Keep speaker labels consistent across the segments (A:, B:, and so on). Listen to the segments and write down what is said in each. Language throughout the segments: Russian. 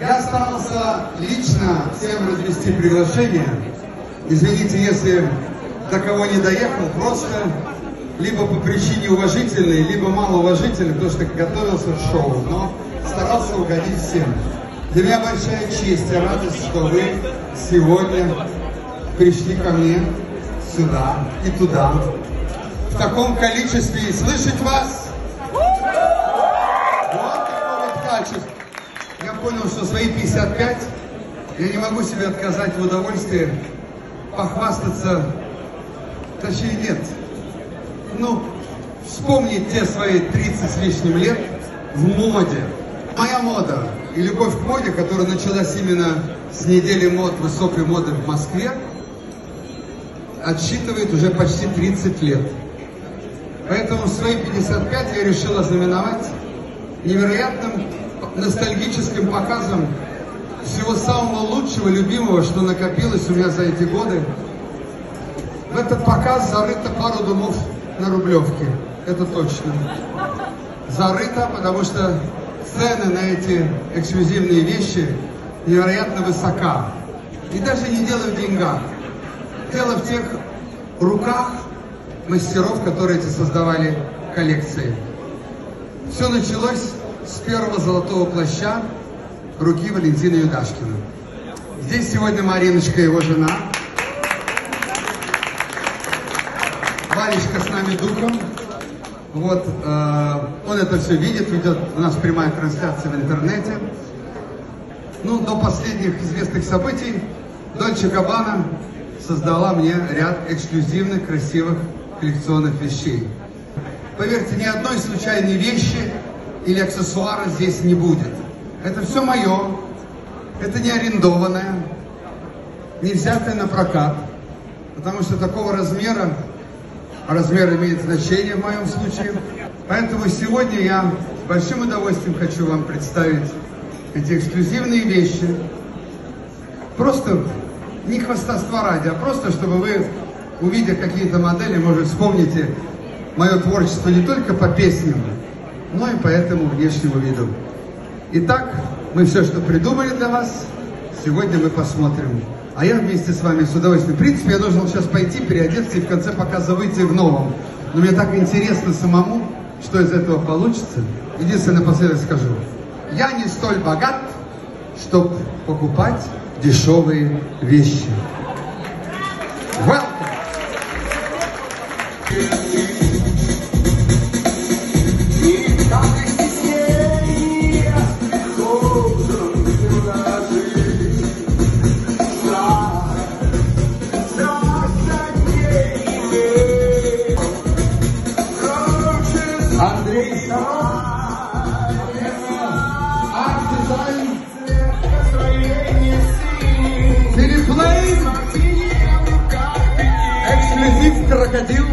A: Я старался лично всем развести приглашение. Извините, если до кого не доехал, просто либо по причине уважительной, либо малоуважительной, потому что готовился к шоу, но старался угодить всем. Для меня большая честь и радость, что вы сегодня пришли ко мне сюда и туда, в таком количестве и слышать вас. Вот такое качество. Я понял, что свои 55 я не могу себе отказать в удовольствии похвастаться, точнее нет, ну, вспомнить те свои 30 с лишним лет в моде. Моя мода и любовь к моде, которая началась именно с недели мод, высокой моды в Москве, отсчитывает уже почти 30 лет. Поэтому свои 55 я решил ознаменовать невероятным ностальгическим показом всего самого лучшего, любимого, что накопилось у меня за эти годы. В этот показ зарыто пару домов на Рублевке, это точно. Зарыто, потому что цены на эти эксклюзивные вещи невероятно высока. И даже не дело в деньгах. Дело в тех руках мастеров, которые эти создавали коллекции. Все началось с первого золотого плаща руки Валентина Юдашкина. Здесь сегодня Мариночка, его жена. Валечка с нами духом. Вот, э, он это все видит, ведет у нас прямая трансляция в интернете. Ну, до последних известных событий Дольче Габбана создала мне ряд эксклюзивных, красивых коллекционных вещей. Поверьте, ни одной случайной вещи или аксессуара здесь не будет. Это все мое, это не арендованное, не взятое на прокат, потому что такого размера, а размер имеет значение в моем случае. Поэтому сегодня я с большим удовольствием хочу вам представить эти эксклюзивные вещи. Просто не хвастовства ради, а просто, чтобы вы, увидя какие-то модели, может, вспомните мое творчество не только по песням, но и по этому внешнему виду. Итак, мы все, что придумали для вас, сегодня мы посмотрим. А я вместе с вами с удовольствием. В принципе, я должен сейчас пойти, переодеться и в конце показа выйти в новом. Но мне так интересно самому, что из этого получится. Единственное, напоследок скажу. Я не столь богат, чтобы покупать дешевые вещи. Welcome! Крокодил Крокодил.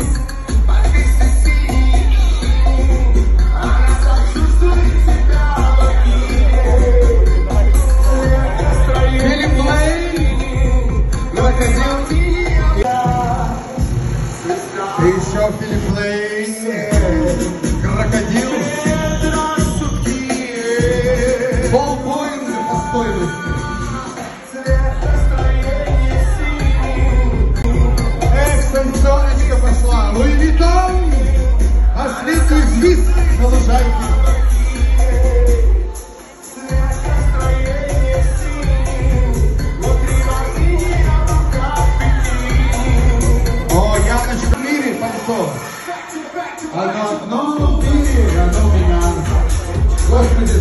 A: Еще Филипп Лейн. Крокодил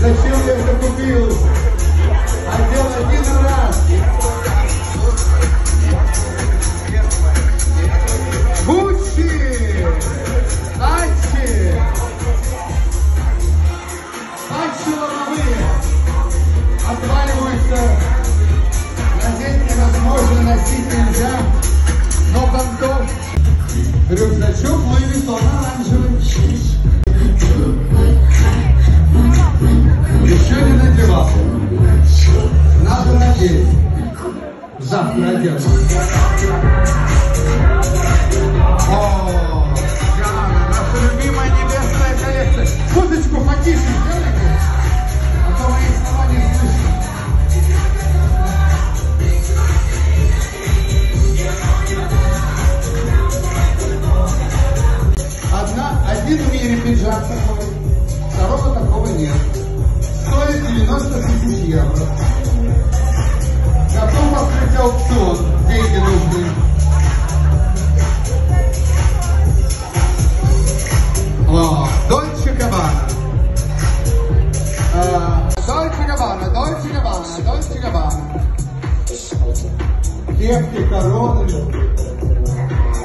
A: зачем я это купил? Одел один раз. Гуччи! Ачи! Ачи ломовые! Отваливаются. Надеть невозможно, носить нельзя. Но понтов. Рюкзачок Луи Виттон оранжевый. Еще не надевал. Надо надеть. Завтра одену. Евро. Готов открыть аукцион. Деньги нужны. О, Dolce Gabbana. Э, Dolce Gabbana, Dolce Gabbana, Dolce Gabbana. Кепки, короны.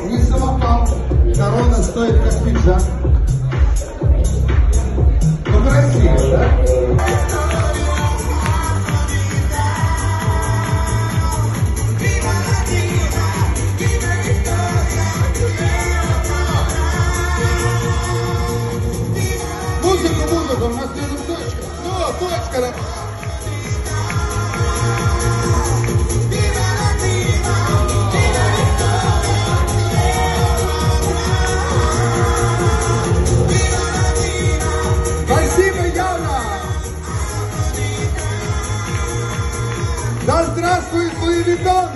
A: Не самопал. Корона стоит как пиджак. Да. Спасибо, Яна! Да здравствует Луи Виттон!